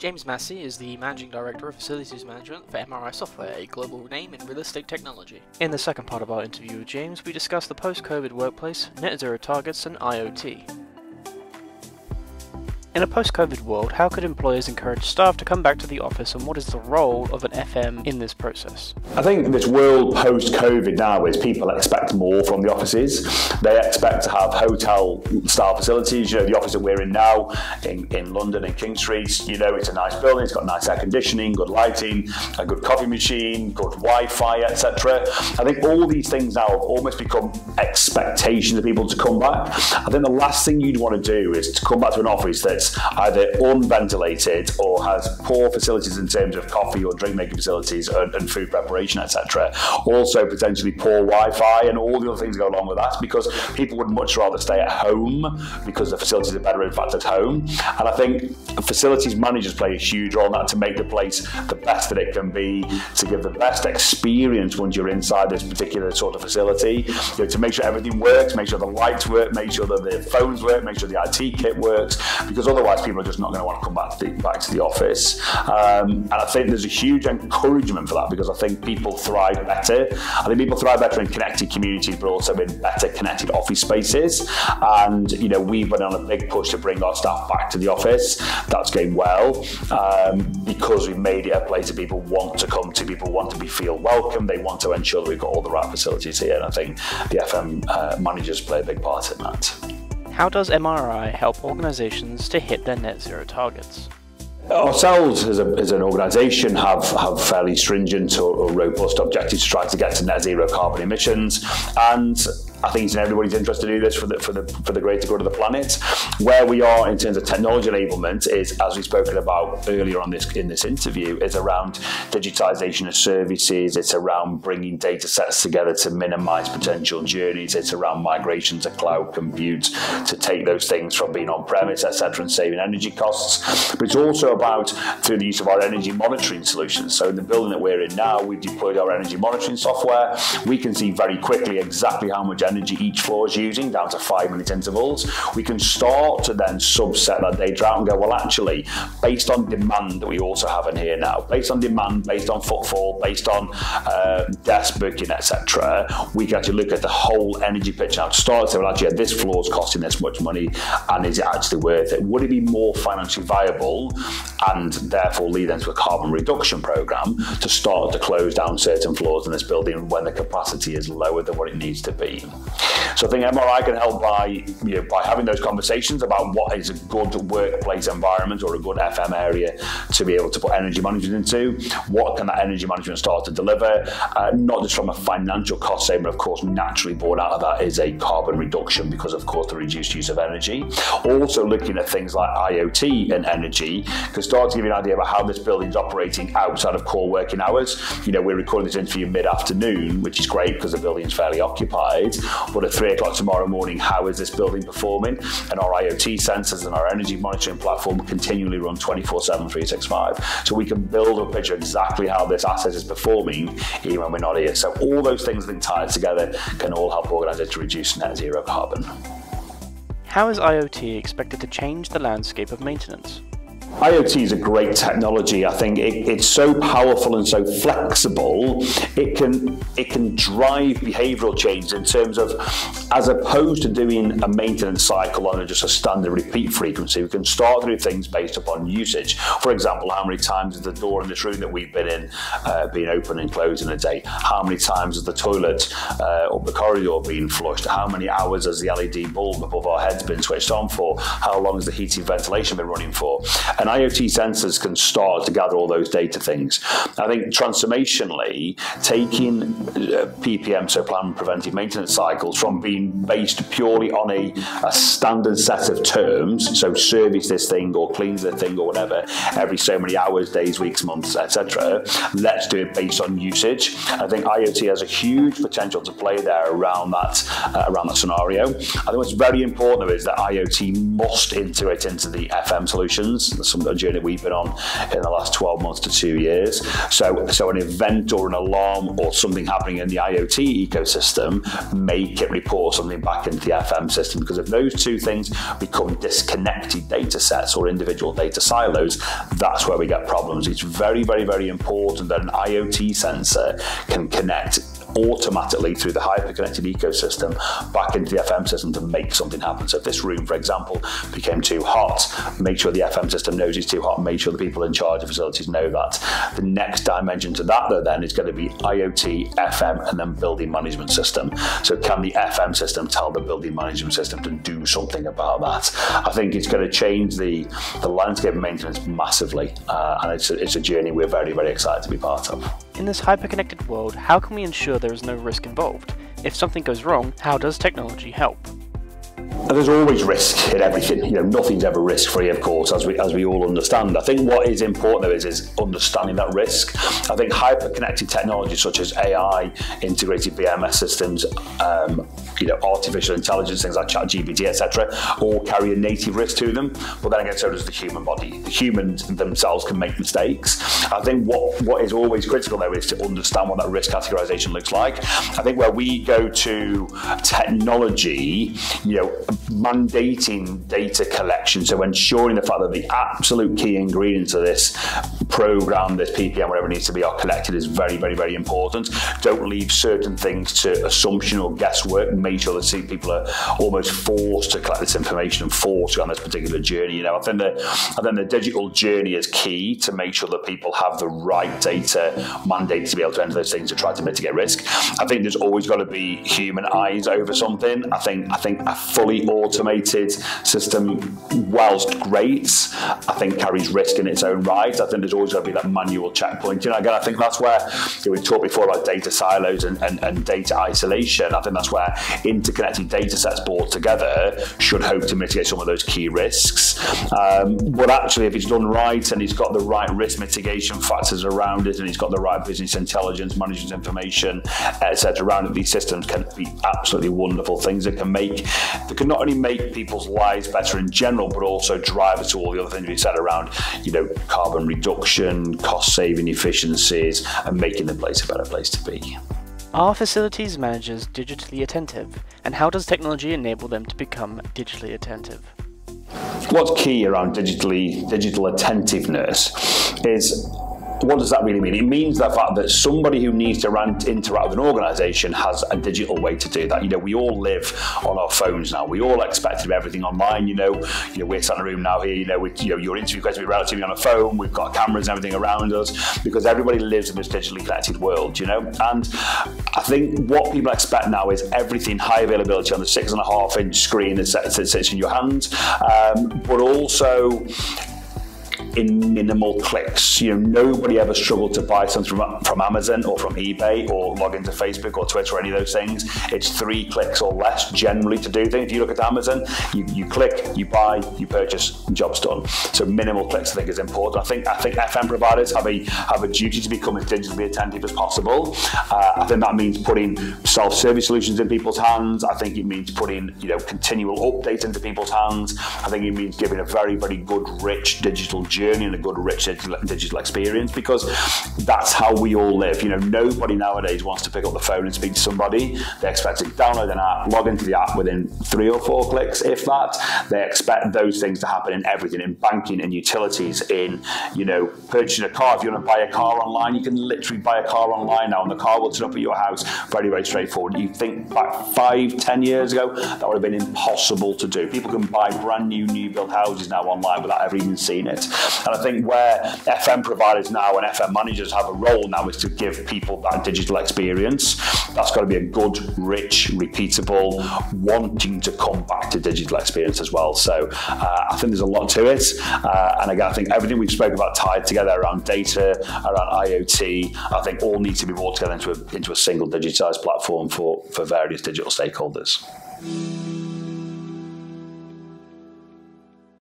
James Massey is the Managing Director of Facilities Management for MRI Software, a global name in real estate technology. In the second part of our interview with James, we discuss the post-COVID workplace, net zero targets, and IoT. In a post COVID world, how could employers encourage staff to come back to the office and what is the role of an FM in this process? I think this world post COVID now is people expect more from the offices. They expect to have hotel style facilities. You know, the office that we're in now in, in London in King Street, you know, it's a nice building, it's got nice air conditioning, good lighting, a good coffee machine, good Wi Fi, etc. I think all these things now have almost become expectations of people to come back. I think the last thing you'd want to do is to come back to an office that that's either unventilated or has poor facilities in terms of coffee or drink making facilities and, and food preparation, etc. Also, potentially poor Wi Fi and all the other things go along with that because people would much rather stay at home because the facilities are better, in fact, at home. And I think facilities managers play a huge role in that to make the place the best that it can be, to give the best experience once you're inside this particular sort of facility, you know, to make sure everything works, make sure the lights work, make sure that the phones work, make sure the IT kit works, because otherwise people are just not going to want to come back to the, back to the office. Um, and I think there's a huge encouragement for that because I think people thrive better. I think people thrive better in connected communities, but also in better connected office spaces. And you know, we've been on a big push to bring our staff back to the office. That's going well um, because we've made it a place that people want to come to. People want to be feel welcome. They want to ensure that we've got all the right facilities here. And I think the FM uh, managers play a big part in that. How does MRI help organizations to hit their net zero targets? Ourselves as, a, as an organisation have, have fairly stringent or, or robust objectives to try to get to net zero carbon emissions and I think it's in everybody's interest to do this for the, for the, for the greater good of the planet. Where we are in terms of technology enablement is, as we've spoken about earlier on this in this interview, is around digitization of services. It's around bringing data sets together to minimize potential journeys. It's around migration to cloud compute to take those things from being on premise, etc., and saving energy costs. But it's also about through the use of our energy monitoring solutions. So in the building that we're in now, we've deployed our energy monitoring software. We can see very quickly exactly how much energy each floor is using down to five minute intervals, we can start to then subset that data out and go, well, actually, based on demand that we also have in here now, based on demand, based on footfall, based on uh, desk booking, etc., we can actually look at the whole energy picture now to start to say, well, actually, this floor is costing this much money, and is it actually worth it? Would it be more financially viable and therefore lead into a carbon reduction program to start to close down certain floors in this building when the capacity is lower than what it needs to be? So I think MRI can help by you know, by having those conversations about what is a good workplace environment or a good FM area to be able to put energy management into. What can that energy management start to deliver? Uh, not just from a financial cost saving, but of course naturally born out of that is a carbon reduction because of course the reduced use of energy. Also looking at things like IoT and energy can start to give you an idea about how this building is operating outside of core working hours. You know, we're recording this interview mid-afternoon, which is great because the building is fairly occupied. But at three o'clock tomorrow morning, how is this building performing? And our IoT sensors and our energy monitoring platform continually run 24 7, 365. So we can build a picture exactly how this asset is performing even when we're not here. So all those things linked tied together can all help organizations to reduce net zero carbon. How is IoT expected to change the landscape of maintenance? IoT is a great technology. I think it, it's so powerful and so flexible. It can it can drive behavioural change in terms of, as opposed to doing a maintenance cycle on just a standard repeat frequency, we can start do things based upon usage. For example, how many times is the door in this room that we've been in uh, been open and closed in a day? How many times has the toilet uh, up the corridor been flushed? How many hours has the LED bulb above our heads been switched on for? How long has the heating ventilation been running for? And IoT sensors can start to gather all those data things. I think transformationally, taking uh, PPM, so planned preventive maintenance cycles, from being based purely on a, a standard set of terms, so service this thing or clean the thing or whatever, every so many hours, days, weeks, months, etc. Let's do it based on usage. I think IoT has a huge potential to play there around that uh, around that scenario. I think what's very important is that IoT must integrate into the FM solutions some a journey we've been on in the last 12 months to two years. So, so an event or an alarm or something happening in the IoT ecosystem, make it report something back into the FM system. Because if those two things become disconnected data sets or individual data silos, that's where we get problems. It's very, very, very important that an IoT sensor can connect automatically through the hyper-connected ecosystem back into the FM system to make something happen. So if this room, for example, became too hot, make sure the FM system knows it's too hot, make sure the people in charge of facilities know that. The next dimension to that, though, then is going to be IoT, FM, and then building management system. So can the FM system tell the building management system to do something about that? I think it's going to change the, the landscape of maintenance massively, uh, and it's a, it's a journey we're very, very excited to be part of. In this hyper-connected world, how can we ensure there is no risk involved? If something goes wrong, how does technology help? There's always risk in everything. You know, nothing's ever risk-free, of course, as we as we all understand. I think what is important though is is understanding that risk. I think hyper-connected technologies such as AI, integrated BMS systems, um, you know, artificial intelligence, things like ChatGPT, etc., all carry a native risk to them. But then again, so does the human body. The humans themselves can make mistakes. I think what what is always critical though is to understand what that risk categorization looks like. I think where we go to technology, you know, mandating data collection, so ensuring the fact that the absolute key ingredients of this program, this PPM, whatever needs to be, are collected is very, very, very important. Don't leave certain things to assumption or guesswork. Make sure that people are almost forced to collect this information and forced to go on this particular journey. You know, I think the I think the digital journey is key to make sure that people have the right data mandate to be able to enter those things to try to mitigate risk. I think there's always got to be human eyes over something. I think I think a fully automated system, whilst great, I think carries risk in its own right. I think there's always going to be that manual checkpoint. You know, again, I think that's where you know, we talked before about data silos and, and, and data isolation. I think that's where interconnected data sets brought together should hope to mitigate some of those key risks. Um, but actually, if it's done right and it's got the right risk mitigation factors around it and it's got the right business intelligence, management information, etc., around it, these systems can be absolutely wonderful things that can make, that can not only make people's lives better in general, but also drive us to all the other things we said around, you know, carbon reduction, cost saving efficiencies, and making the place a better place to be. Are facilities managers digitally attentive, and how does technology enable them to become digitally attentive? What's key around digitally digital attentiveness is what does that really mean? It means the fact that somebody who needs to run, interact with an organisation has a digital way to do that. You know, we all live on our phones now. We all expect to do everything online. You know, you know, we're sat in a room now here. You know, you know, your interview going to be relatively on a phone. We've got cameras and everything around us because everybody lives in this digitally connected world. You know, and I think what people expect now is everything high availability on the six and a half inch screen that sits in your hand, um, but also in minimal clicks. You know, nobody ever struggled to buy something from, from Amazon or from eBay or log into Facebook or Twitter or any of those things. It's three clicks or less generally to do things. If you look at Amazon, you, you click, you buy, you purchase, job's done. So minimal clicks I think is important. I think I think FM providers have a have a duty to become as digitally attentive as possible. Uh, I think that means putting self-service solutions in people's hands. I think it means putting you know continual updates into people's hands. I think it means giving a very very good rich digital journey and a good rich digital experience because that's how we all live. You know, nobody nowadays wants to pick up the phone and speak to somebody. They expect to download an app, log into the app within three or four clicks, if that. They expect those things to happen in everything, in banking and utilities, in, you know, purchasing a car. If you want to buy a car online, you can literally buy a car online now and the car will turn up at your house. Very, very straightforward. You think back five, ten years ago, that would have been impossible to do. People can buy brand new, new built houses now online without ever even seeing it. And I think where FM providers now and FM managers have a role now is to give people that digital experience. That's got to be a good, rich, repeatable, wanting to come back to digital experience as well. So uh, I think there's a lot to it. Uh, and again, I think everything we've spoken about tied together around data, around IoT, I think all need to be brought together into a, into a single digitized platform for, for various digital stakeholders.